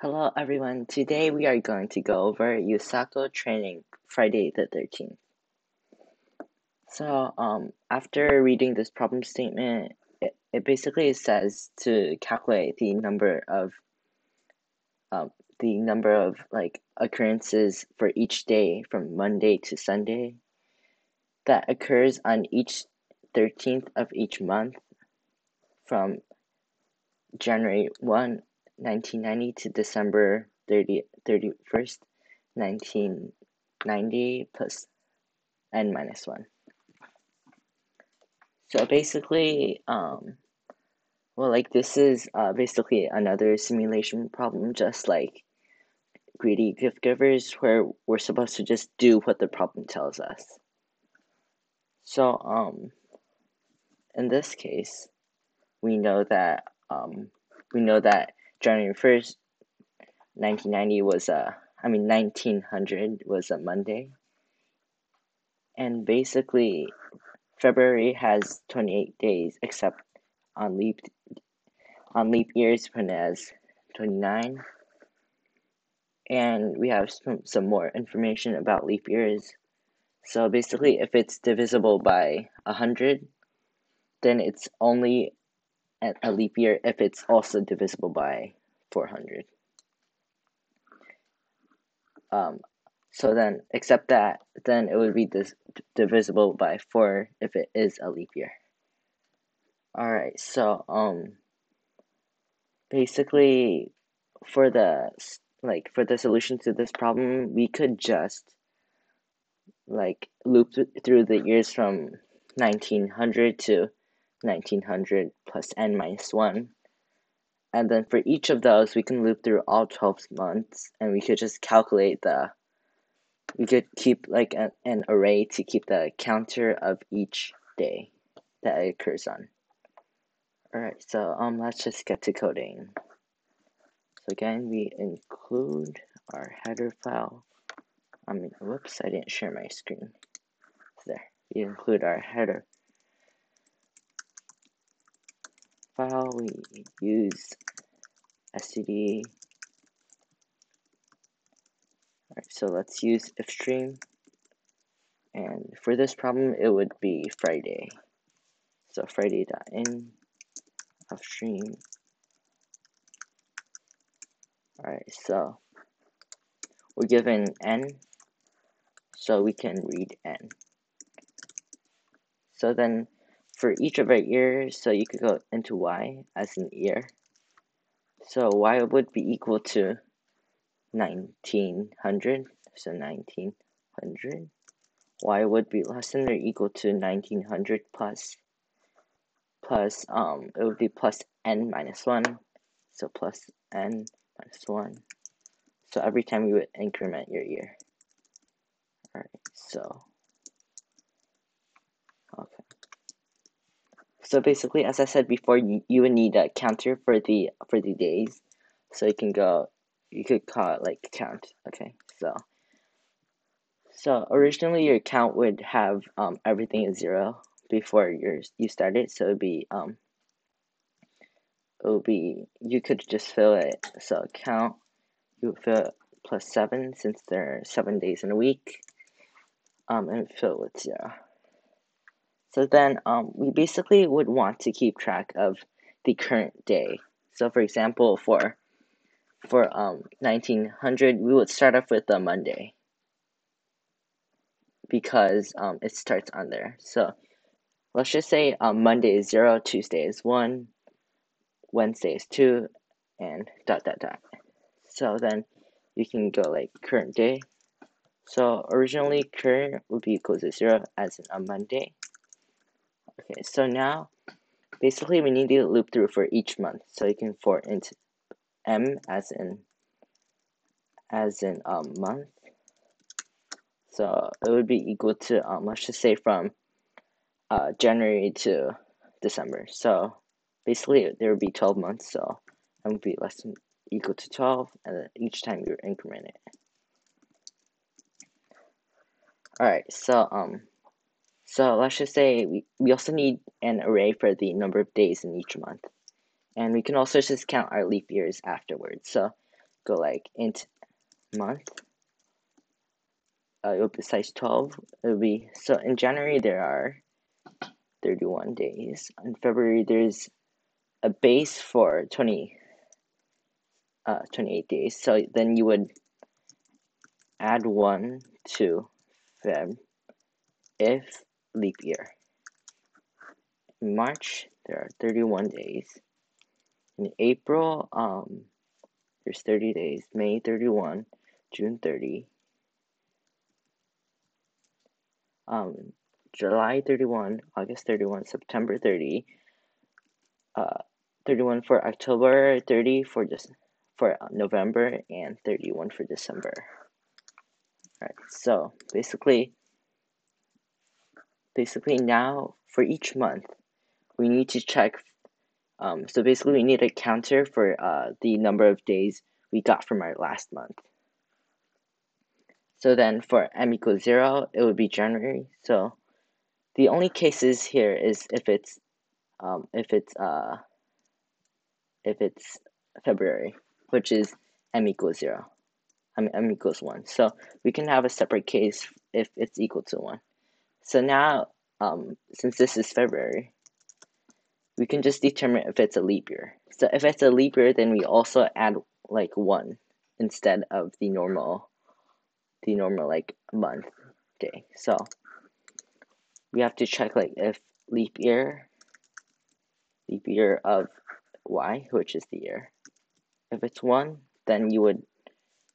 Hello everyone, today we are going to go over USACO Training Friday the 13th. So, um, after reading this problem statement, it, it basically says to calculate the number of um, the number of like occurrences for each day from Monday to Sunday that occurs on each 13th of each month from January 1 1990 to December 30, 31st, 1990 plus n minus 1. So basically, um, well, like this is uh, basically another simulation problem, just like greedy gift givers, where we're supposed to just do what the problem tells us. So, um, in this case, we know that um, we know that January 1st, 1990 was a, I mean, 1900 was a Monday. And basically, February has 28 days, except on leap, on leap years when it has 29. And we have some, some more information about leap years. So basically, if it's divisible by 100, then it's only a leap year if it's also divisible by 400. Um, so then, except that, then it would be this divisible by 4 if it is a leap year. Alright, so, um, basically, for the, like, for the solution to this problem, we could just, like, loop th through the years from 1900 to 1900 plus n minus 1. And then for each of those, we can loop through all 12 months and we could just calculate the, we could keep like an, an array to keep the counter of each day that it occurs on. Alright, so um, let's just get to coding. So again, we include our header file. I mean, whoops, I didn't share my screen. there, we include our header file, we use std. Alright, so let's use ifstream. And for this problem, it would be Friday. So friday.in ofstream. Alright, so we're given n, so we can read n. So then for each of our ears, so you could go into y as an ear. So y would be equal to 1900, so 1900. y would be less than or equal to 1900 plus, plus, um, it would be plus n minus 1, so plus n minus 1. So every time you would increment your ear. Alright, so So basically, as I said before, you, you would need a counter for the for the days. So you can go, you could call it like count. Okay, so so originally your count would have um, everything is zero before your you started. So it'd be um it would be you could just fill it. So count you would fill it plus seven since there are seven days in a week. Um, and fill it with zero. So then um, we basically would want to keep track of the current day. So for example, for for um, 1900, we would start off with a Monday because um, it starts on there. So let's just say um, Monday is 0, Tuesday is 1, Wednesday is 2, and dot dot dot. So then you can go like current day. So originally current would be equal to 0 as in a Monday. Okay, so now basically we need to loop through for each month. So you can for int m as in as in um month. So it would be equal to um let's just say from uh January to December. So basically there would be twelve months, so m would be less than equal to twelve and then each time you increment it. Alright, so um so let's just say we, we also need an array for the number of days in each month. And we can also just count our leap years afterwards. So go like int month, uh, it'll be size 12. It'll be, so in January there are 31 days. In February there's a base for 20, uh, 28 days. So then you would add 1 to Feb if leap year. In March, there are 31 days. In April, um, there's 30 days. May 31, June 30. Um, July 31, August 31, September 30, uh, 31 for October, 30 for just for November, and 31 for December. Alright, so basically, basically now for each month, we need to check. Um, so basically, we need a counter for uh, the number of days we got from our last month. So then for m equals 0, it would be January. So the only cases here is if it's um, if it's uh, if it's February, which is m equals 0. I mean, m equals 1. So we can have a separate case if it's equal to 1. So now, um, since this is February, we can just determine if it's a leap year. So if it's a leap year, then we also add like 1 instead of the normal, the normal like month day. So we have to check like if leap year, leap year of y, which is the year. If it's 1, then you would,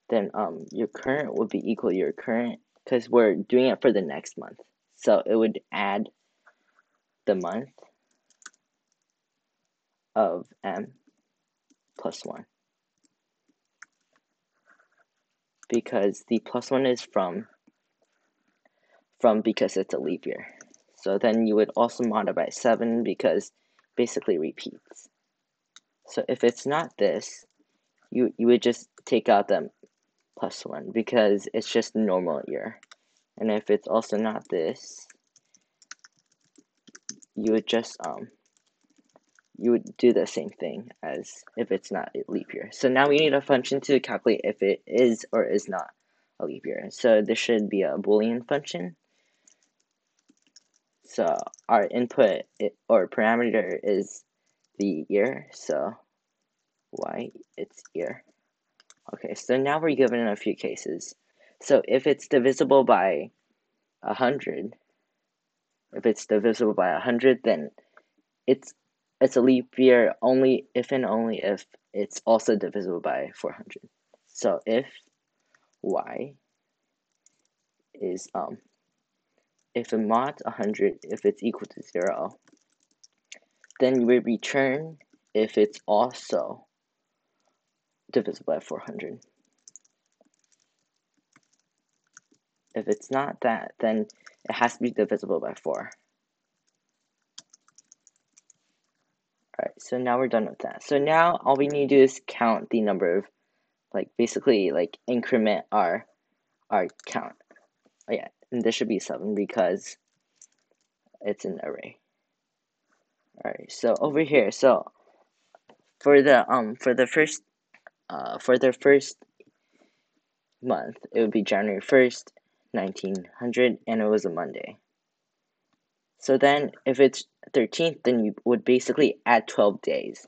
then um your current would be equal to your current, because we're doing it for the next month. So it would add the month of m plus 1. Because the plus 1 is from from because it's a leap year. So then you would also by 7 because basically repeats. So if it's not this, you, you would just take out the plus 1 because it's just normal year. And if it's also not this, you would just um you would do the same thing as if it's not a leap year. So now we need a function to calculate if it is or is not a leap year. So this should be a boolean function. So our input or parameter is the year. So y, it's year. Okay, so now we're given a few cases. So if it's divisible by 100, if it's divisible by 100, then it's it's a leap year only if and only if it's also divisible by 400. So if y is um if a mod 100 if it's equal to 0 then we return if it's also divisible by 400 if it's not that then it has to be divisible by 4 Alright, so now we're done with that. So now all we need to do is count the number of, like, basically, like, increment our, our count. Oh, yeah, and this should be 7 because it's an array. Alright, so over here, so for the, um, for the first, uh, for the first month, it would be January 1st, 1900, and it was a Monday. So then if it's 13th, then you would basically add 12 days.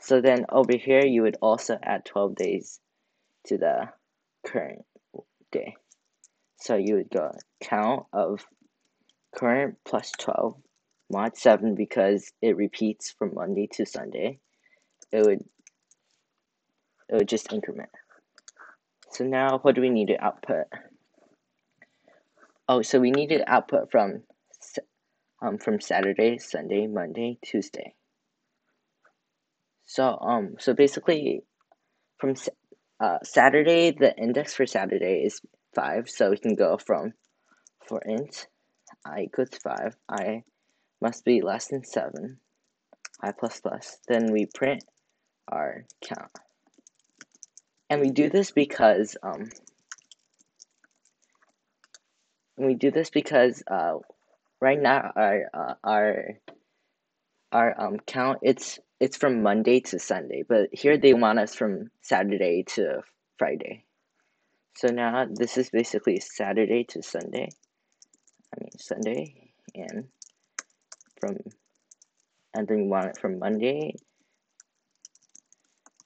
So then over here, you would also add 12 days to the current day. So you would go count of current plus 12 mod 7 because it repeats from Monday to Sunday. It would it would just increment. So now what do we need to output? Oh, so we needed output from um, from Saturday, Sunday, Monday, Tuesday. So um so basically from uh, Saturday the index for Saturday is 5 so we can go from for int i equals 5 i must be less than 7 i plus plus then we print our count and we do this because um we do this because uh right now our uh, our our um count it's it's from Monday to Sunday, but here they want us from Saturday to Friday. So now this is basically Saturday to Sunday. I mean Sunday and from and then we want it from Monday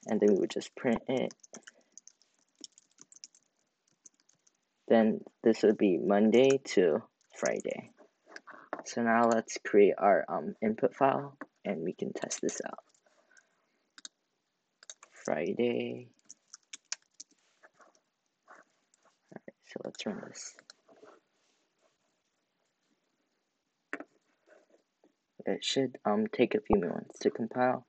and then we would just print it. Then this would be Monday to Friday. So now let's create our um, input file and we can test this out. Friday. Alright, so let's run this. It should um take a few moments to compile.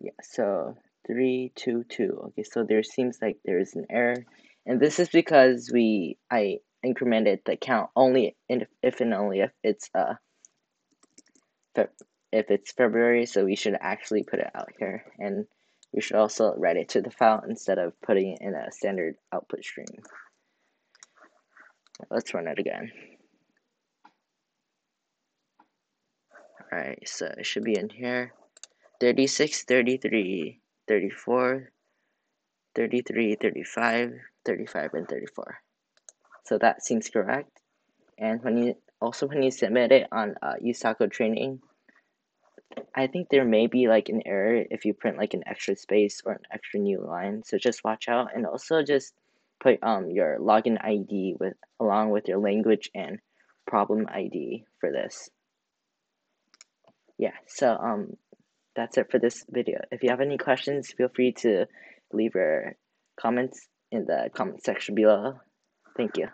Yeah, so three two two. Okay, so there seems like there is an error, and this is because we I incremented the count only if, if and only if it's uh if it's February, so we should actually put it out here, and we should also write it to the file instead of putting it in a standard output stream. Let's run it again. Alright, so it should be in here. 36, 33, 34, 33, 35, 35, and 34. So that seems correct. And when you also when you submit it on uh, USACO training, I think there may be like an error if you print like an extra space or an extra new line. So just watch out and also just put um your login ID with along with your language and problem ID for this. Yeah, so um that's it for this video. If you have any questions, feel free to leave your comments in the comment section below. Thank you.